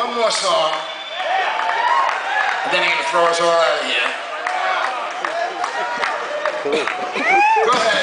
one more song. And then he's gonna throw us all out of here. Go ahead.